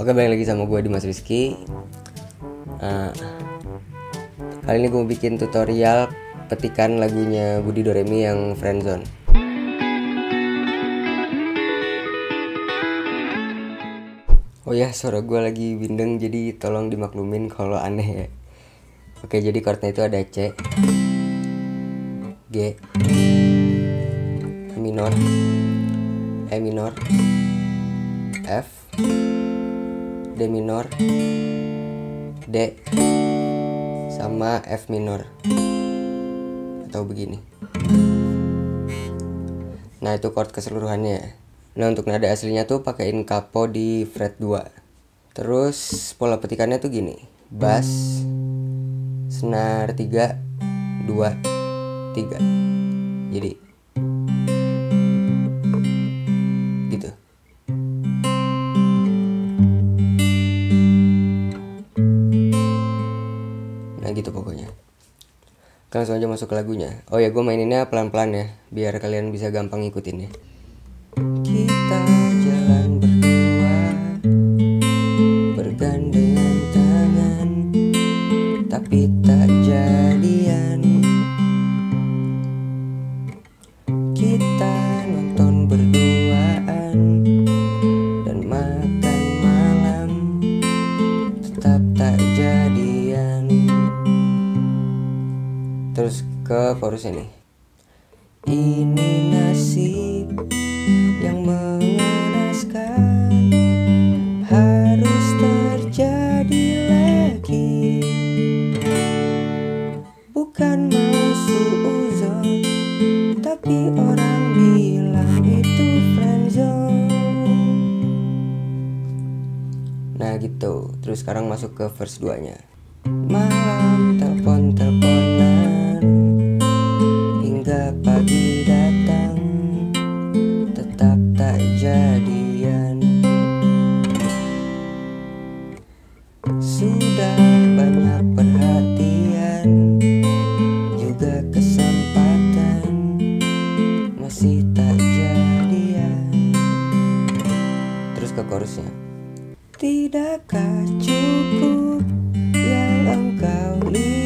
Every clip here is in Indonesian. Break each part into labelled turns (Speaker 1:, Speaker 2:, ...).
Speaker 1: Oke balik lagi sama gue Dimas Rizky. Uh, Kali ini gue mau bikin tutorial petikan lagunya Budi Doremi yang Friendzone. Oh ya suara gue lagi bindeng jadi tolong dimaklumin kalau aneh ya. Oke jadi chordnya itu ada C G A minor E minor F D minor D sama F minor atau begini. Nah itu chord keseluruhannya. Nah untuk nada aslinya tuh pakein kapo di fret 2 terus pola petikannya tuh gini. Bass senar 3 2 3 jadi langsung aja masuk ke lagunya. Oh ya gue maininnya pelan-pelan ya biar kalian bisa gampang ngikutin ya terus ke chorusnya nih ini nasib yang mengenaskan harus terjadi lagi. Bukan mau suuzon tapi orang bilang itu friendzone nah gitu. Terus sekarang masuk ke verse 2 nya sudah banyak perhatian juga kesempatan masih tak jadian. Terus ke chorusnya. Tidakkah cukup yang engkau lihat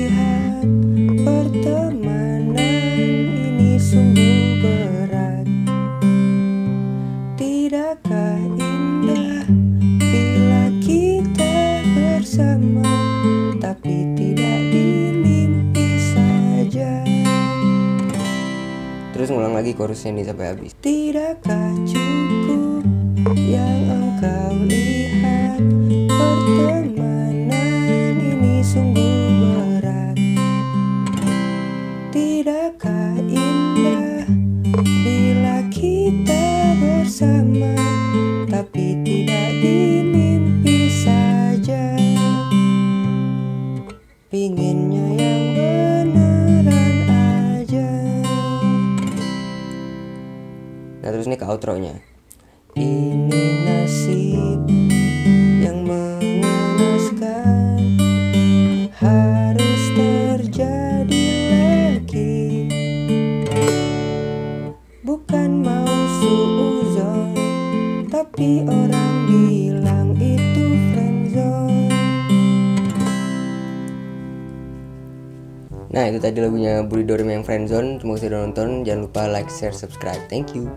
Speaker 1: tidakkah indah bila kita bersama tapi tidak di mimpi saja? Terus ngulang lagi chorusnya nih sampai habis. Tidakkah cukup aja. Nah terus ini ke outro nya ini nasib yang mengenaskan. Harus terjadi lagi. Bukan mau suuzon tapi orang bilang Nah itu tadi lagunya Budi Doremi yang Friendzone. Semoga sudah nonton. Jangan lupa like, share, subscribe. Thank you